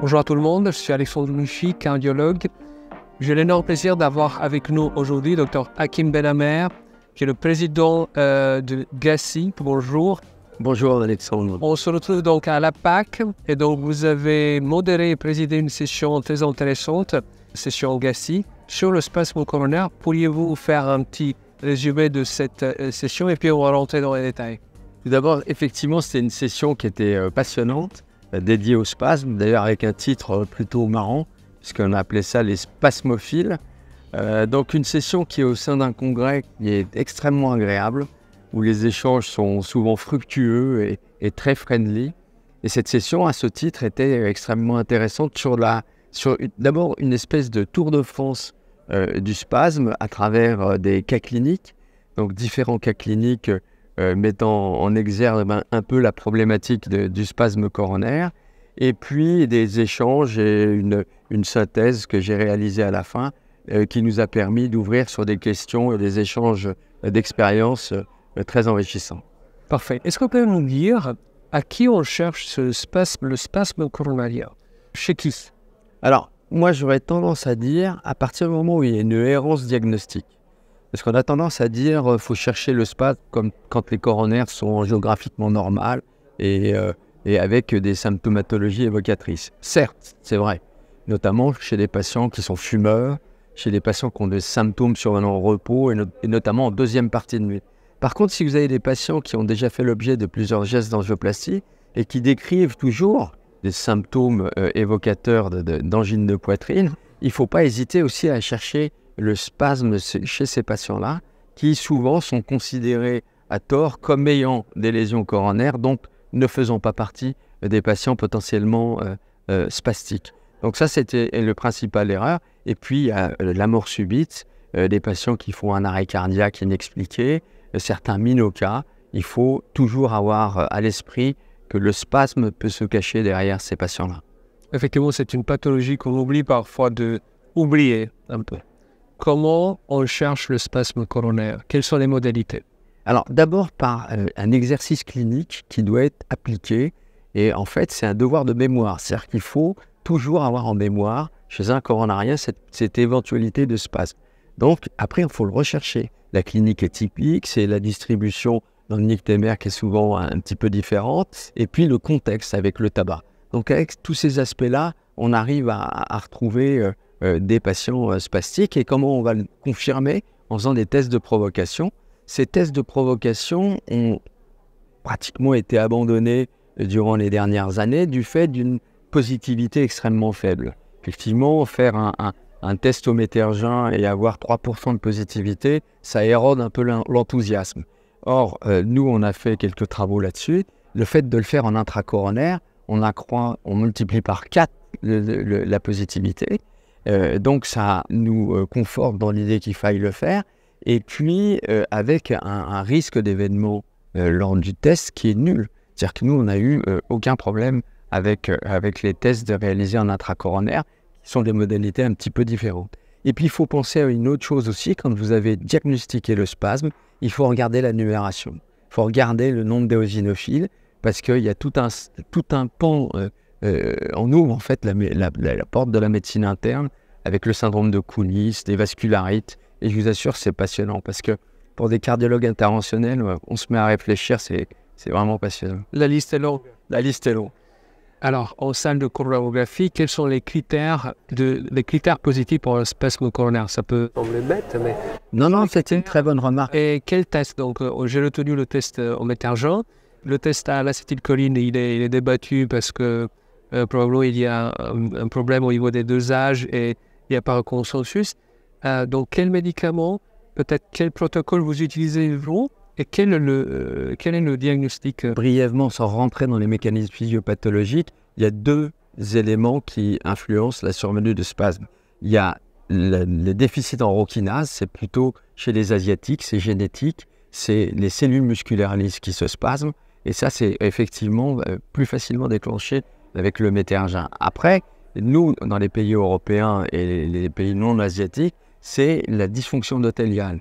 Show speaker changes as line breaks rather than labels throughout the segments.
Bonjour à tout le monde, je suis Alexandre Mouchi, cardiologue. J'ai l'énorme plaisir d'avoir avec nous aujourd'hui Dr Hakim Benamer, qui est le président euh, de GACI. Bonjour.
Bonjour Alexandre.
On se retrouve donc à la PAC et donc vous avez modéré et présidé une session très intéressante, session GACI, sur le spasme coronaire. Pourriez-vous faire un petit résumé de cette euh, session et puis on va rentrer dans les détails?
Tout d'abord, effectivement, c'était une session qui était euh, passionnante, euh, dédiée au spasme, d'ailleurs avec un titre plutôt marrant, puisqu'on appelait ça les spasmophiles. donc une session qui est au sein d'un congrès qui est extrêmement agréable, où les échanges sont souvent fructueux et, très friendly. Et cette session, à ce titre, était extrêmement intéressante sur, sur d'abord une espèce de tour de France euh, du spasme à travers euh, des cas cliniques, donc différents cas cliniques euh, mettant en exergue ben, un peu la problématique du spasme coronaire, et puis des échanges et une, une synthèse que j'ai réalisée à la fin qui nous a permis d'ouvrir sur des questions et des échanges d'expériences très enrichissants.
Parfait. Est-ce qu'on peut nous dire à qui on cherche ce spasme, le spasme coronaire? Chez qui?
Alors, moi, j'aurais tendance à dire, à partir du moment où il y a une errance diagnostique, parce qu'on a tendance à dire qu'il euh, faut chercher le spasme comme quand les coronaires sont géographiquement normales et, euh, et avec des symptomatologies évocatrices. Certes, c'est vrai, notamment chez des patients qui sont fumeurs, chez des patients qui ont des symptômes survenant au repos et, et notamment en deuxième partie de nuit. Par contre, si vous avez des patients qui ont déjà fait l'objet de plusieurs gestes d'angioplastie et qui décrivent toujours des symptômes euh, évocateurs d'angine de, poitrine, il ne faut pas hésiter aussi à chercher le spasme chez ces patients-là, qui souvent sont considérés à tort comme ayant des lésions coronaires, donc ne faisant pas partie des patients potentiellement euh, euh, spastiques. Donc ça, c'était le principal erreur. Et puis, a la mort subite, des patients qui font un arrêt cardiaque inexpliqué, certains minocas. Il faut toujours avoir à l'esprit que le spasme peut se cacher derrière ces patients-là.
Effectivement, c'est une pathologie qu'on oublie parfois de oublier un peu. Comment on cherche le spasme coronaire? Quelles sont les modalités?
Alors, d'abord par euh, un exercice clinique qui doit être appliqué. Et en fait, c'est un devoir de mémoire. C'est-à-dire qu'il faut toujours avoir en mémoire, chez un coronarien, cette, éventualité de spasme. Donc, après, il faut le rechercher. La clinique est typique, c'est la distribution dans le nictémère qui est souvent un petit peu différente, et puis le contexte avec le tabac. Donc avec tous ces aspects-là, on arrive à, retrouver euh, des patients euh, spastiques et comment on va le confirmer en faisant des tests de provocation? Ces tests de provocation ont pratiquement été abandonnés durant les dernières années du fait d'une positivité extrêmement faible. Effectivement, faire un, test au métergin et avoir 3% de positivité, ça érode un peu l'enthousiasme. Or, euh, nous, on a fait quelques travaux là-dessus. Le fait de le faire en intracoronaire, on on multiplie par 4 la positivité. Euh, donc, ça nous euh, conforte dans l'idée qu'il faille le faire. Et puis, avec un, risque d'événement lors du test qui est nul. C'est-à-dire que nous, on n'a eu aucun problème avec, avec les tests réalisés en intracoronaire, qui sont des modalités un petit peu différentes. Et puis, il faut penser à une autre chose aussi, quand vous avez diagnostiqué le spasme, il faut regarder la numération. Il faut regarder le nombre d'éosinophiles parce qu'il y a tout un, tout un pan. Euh, euh, on ouvre en fait la, la, porte de la médecine interne avec le syndrome de Kunis, des vascularites. Et je vous assure, c'est passionnant parce que pour des cardiologues interventionnels, on se met à réfléchir, c'est vraiment passionnant.
La liste est longue.
La liste est longue.
Alors, en salle de coronarographie, quels sont les critères, de, les critères positifs pour un spasme coronaire? Ça peut sembler bête, mais...
Non, non, c'était une très bonne remarque.
Et quel test? Donc, euh, j'ai retenu le test euh, en métergent. Le test à l'acétylcholine, il est, il est débattu parce que euh, probablement il y a un, problème au niveau des dosages et il n'y a pas un consensus. donc, quel médicament, peut-être quel protocole vous utilisez vous et quel est le, euh, diagnostic euh?
Brièvement, sans rentrer dans les mécanismes physiopathologiques, il y a deux éléments qui influencent la survenue de spasmes. Il y a le, les déficits en roquinase, c'est plutôt chez les Asiatiques, c'est génétique, c'est les cellules musculaires lisses qui se spasment, et ça, c'est effectivement euh, plus facilement déclenché avec le métergin. Après, nous, dans les pays européens et les pays non asiatiques, c'est la dysfonction endothéliale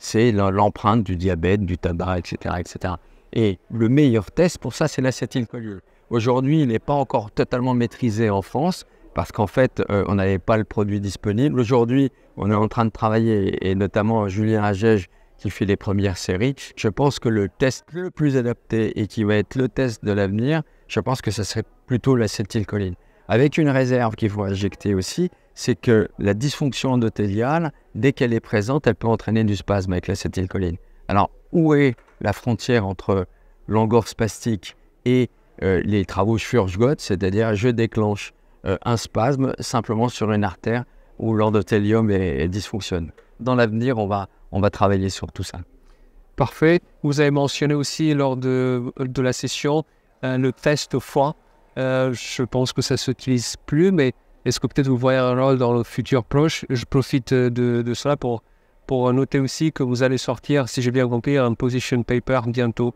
c'est l'empreinte du diabète, du tabac, etc., etc. Et le meilleur test pour ça, c'est l'acétylcholine. Aujourd'hui, il n'est pas encore totalement maîtrisé en France parce qu'en fait, euh, on n'avait pas le produit disponible. Aujourd'hui, on est en train de travailler, et notamment Julien Agege qui fait les premières séries. Je pense que le test le plus adapté et qui va être le test de l'avenir, je pense que ce serait plutôt l'acétylcholine. Avec une réserve qu'il faut injecter aussi, c'est que la dysfonction endothéliale, dès qu'elle est présente, elle peut entraîner du spasme avec l'acétylcholine. Alors, où est la frontière entre l'engorge spastique et euh, les travaux Schurge-Gott, c'est-à-dire je déclenche euh, un spasme simplement sur une artère où l'endothélium dysfonctionne. Dans l'avenir, on va, on va travailler sur tout ça.
Parfait. Vous avez mentionné aussi lors de, de la session euh, le test foie. je pense que ça ne s'utilise plus, mais est-ce que peut-être vous voyez un rôle dans le futur proche? Je profite de, de cela pour, pour noter aussi que vous allez sortir, si j'ai bien compris, un position paper bientôt.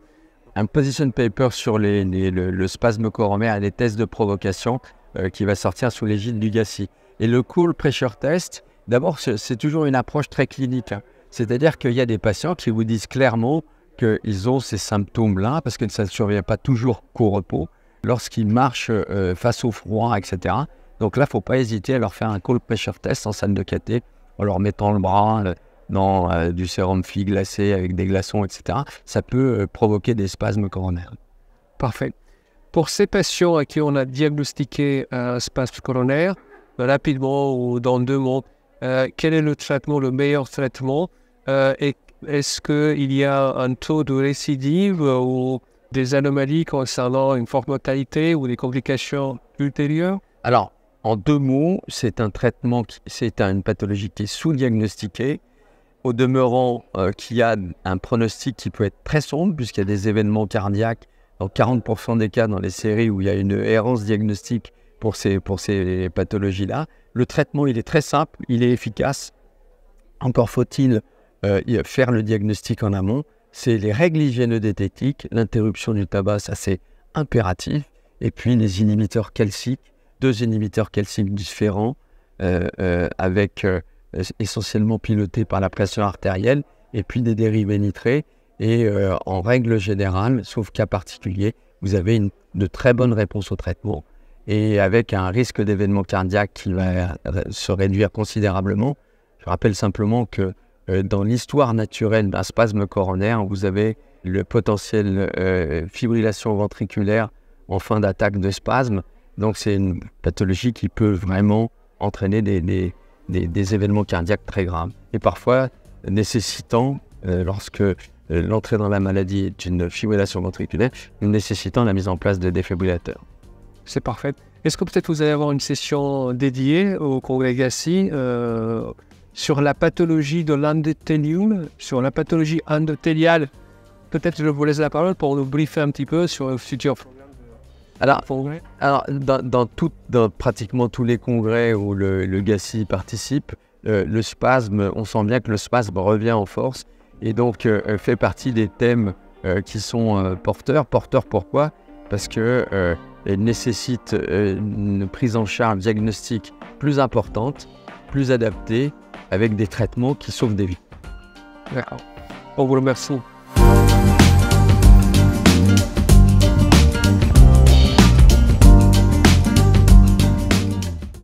Un position paper sur les, le, spasme coronaire et les tests de provocation euh, qui va sortir sous l'égide du GACI. Et le cool pressure test, d'abord, c'est toujours une approche très clinique. Hein. C'est-à-dire qu'il y a des patients qui vous disent clairement qu'ils ont ces symptômes-là, parce que ça ne survient pas toujours qu'au repos, lorsqu'ils marchent euh, face au froid, etc. Donc là, il ne faut pas hésiter à leur faire un cold pressure test en salle de caté, en leur mettant le bras dans euh, du sérum fille glacé avec des glaçons, etc. Ça peut euh, provoquer des spasmes coronaires.
Parfait. Pour ces patients à qui on a diagnostiqué un spasme coronaire, rapidement ou dans deux mots, euh, quel est le traitement, le meilleur traitement est-ce qu'il y a un taux de récidive ou des anomalies concernant une forte mortalité ou des complications ultérieures?
Alors, en deux mots, c'est un traitement, c'est une pathologie qui est sous-diagnostiquée, au demeurant euh, qui a un pronostic qui peut être très sombre, puisqu'il y a des événements cardiaques dans 40% des cas dans les séries où il y a une errance diagnostique pour ces, pour ces pathologies-là. Le traitement, il est très simple, il est efficace. Encore faut-il euh, faire le diagnostic en amont. C'est les règles hygiénodétectiques, l'interruption du tabac, ça c'est impératif. Et puis les inhibiteurs calciques deux inhibiteurs calciques différents euh, euh, avec essentiellement pilotés par la pression artérielle et puis des dérivés nitrés. Et en règle générale, sauf cas particulier, vous avez une, de très bonnes réponses au traitement et avec un risque d'événement cardiaque qui va se réduire considérablement. Je rappelle simplement que dans l'histoire naturelle d'un spasme coronaire, vous avez le potentiel fibrillation ventriculaire en fin d'attaque de spasme donc c'est une pathologie qui peut vraiment entraîner des, des, événements cardiaques très graves. Et parfois nécessitant, euh, lorsque euh, l'entrée dans la maladie est une fibrillation ventriculaire, nécessitant la mise en place de défibrillateurs.
C'est parfait. Est-ce que peut-être vous allez avoir une session dédiée au congrès GACI euh, sur la pathologie de l'endothélium, sur la pathologie endothéliale. Peut-être je vous laisse la parole pour nous briefer un petit peu sur le futur
alors, dans, tout, dans, pratiquement tous les congrès où le, le GACI participe, euh, le spasme, on sent bien que le spasme revient en force et donc euh, euh, fait partie des thèmes qui sont porteurs. Porteurs pourquoi? Parce que nécessite une prise en charge diagnostique plus importante, plus adaptée, avec des traitements qui sauvent des vies.
D'accord. On vous remercie.